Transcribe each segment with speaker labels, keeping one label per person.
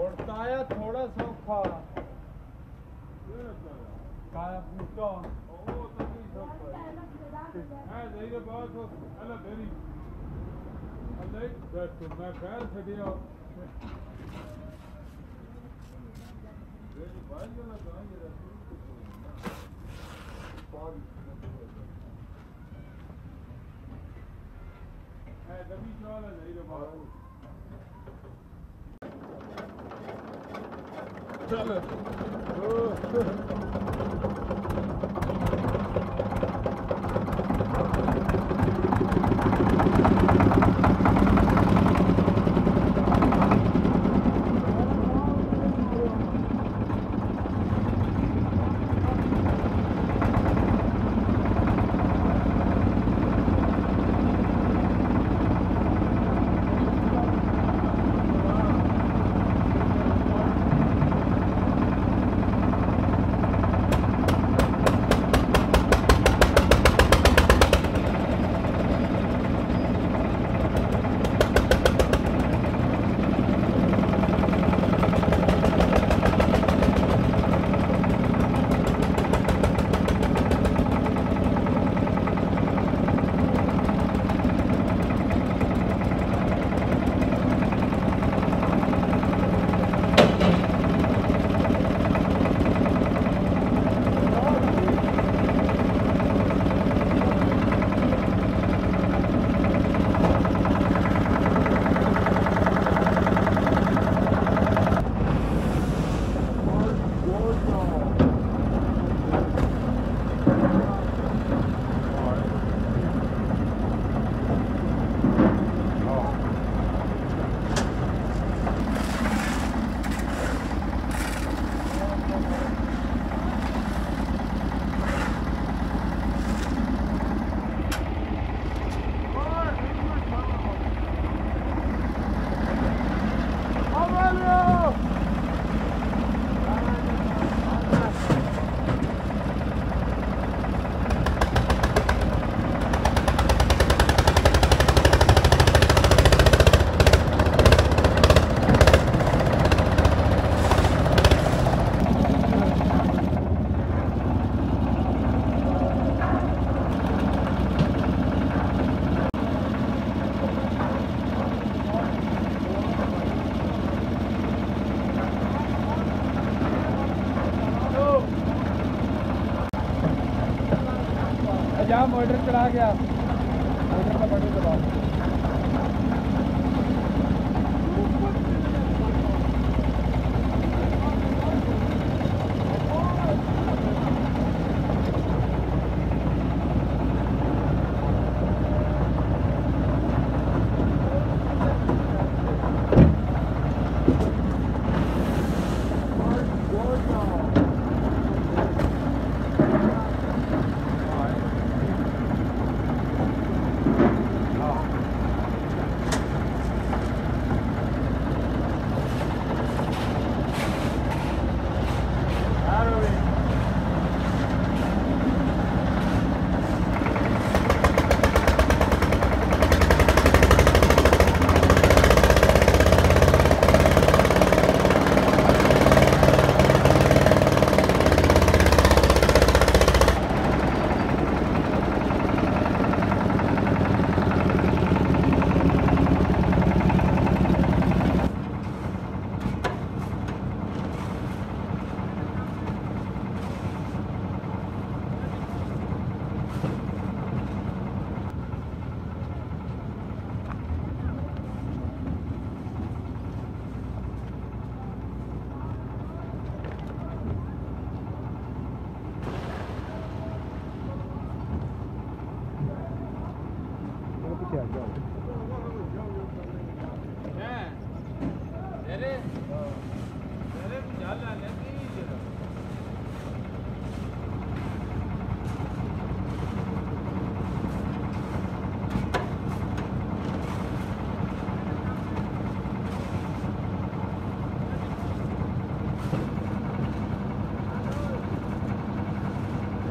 Speaker 1: उड़ता है थोड़ा सौखा। काया पूछो? मैं खैर छड़िया जा मोटर करा गया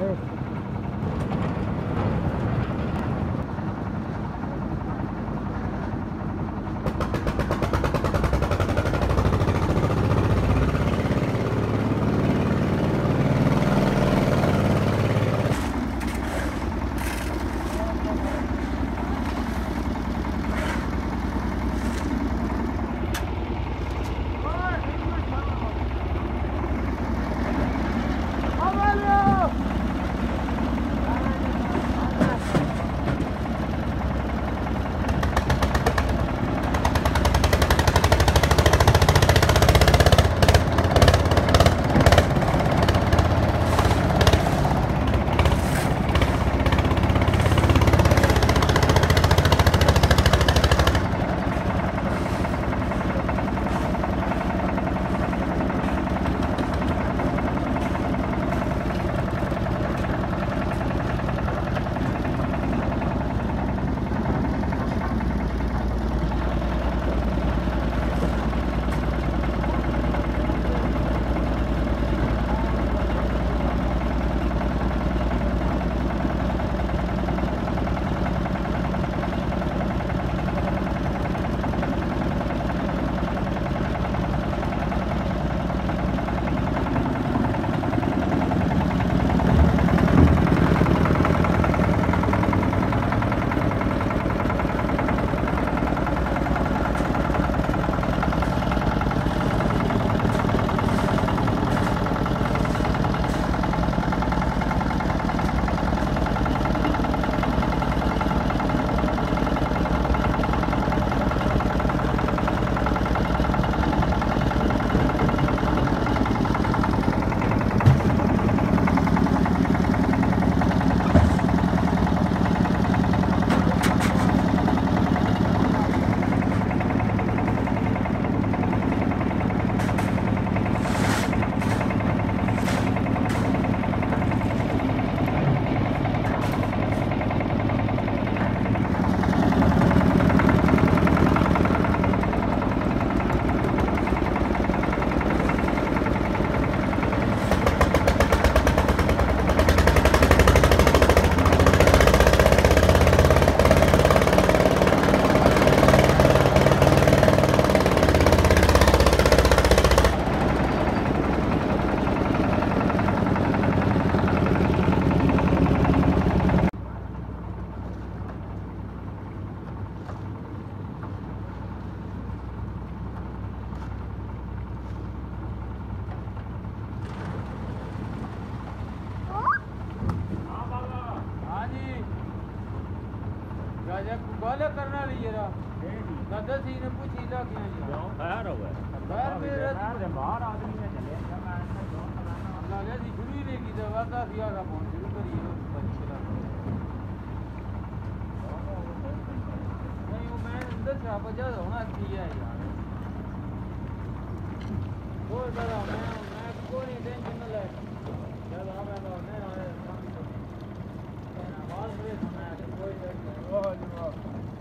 Speaker 1: Evet. दादा सी ने पूछी ला क्या? जी
Speaker 2: खैर हो। गया
Speaker 1: खैर मेरे
Speaker 2: बाहर आदमी ने चले मैं
Speaker 1: शुरू ही नहीं की दवा का सिया का फ़ोन शुरू करिए बच्चे चला नहीं वो मैं अंदर से बजा होना अच्छी यार। वो दादा मैं मैं कोई टेंशन न ले। जब आ मैं तो नहीं आ में सुना कोई टेंशन नहीं वाह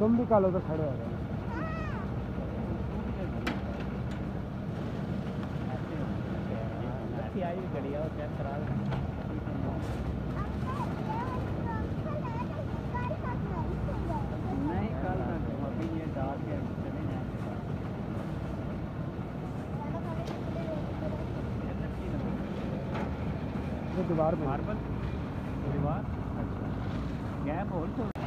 Speaker 3: तुम भी कालो तो खड़े हो गए
Speaker 2: है ये
Speaker 3: दीवार
Speaker 2: मार्बल? दीवार अच्छा। गैप और तो